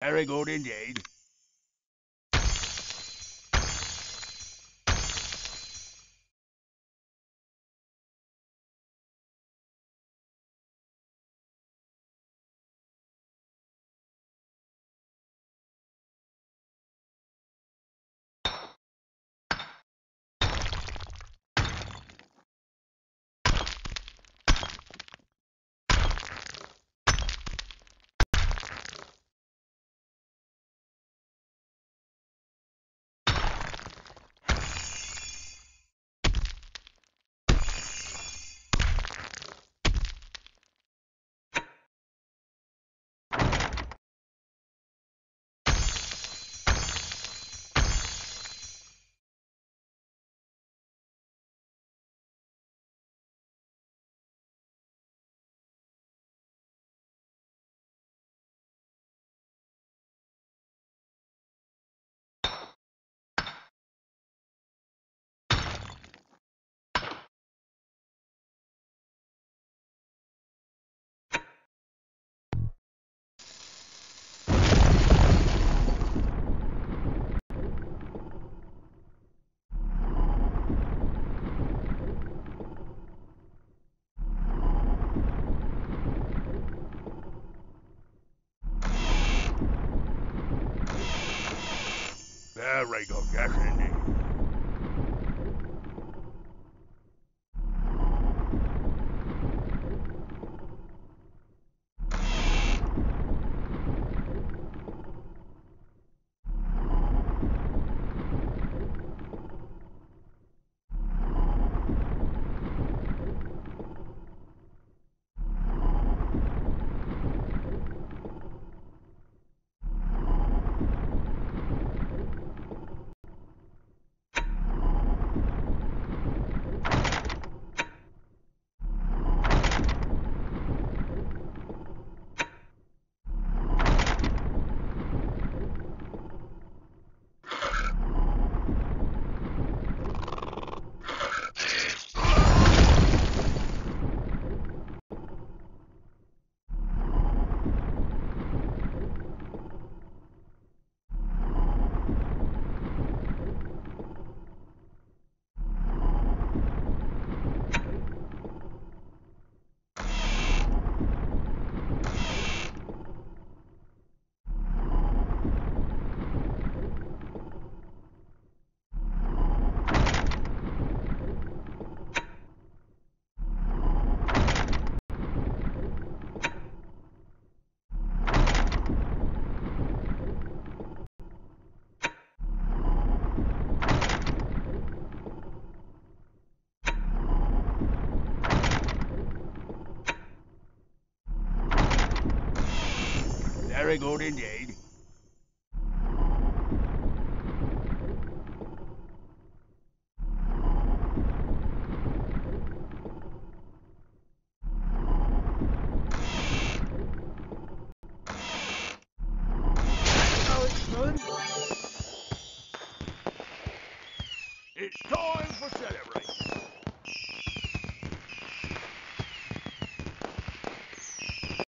Very good indeed. Very good indeed. It's time!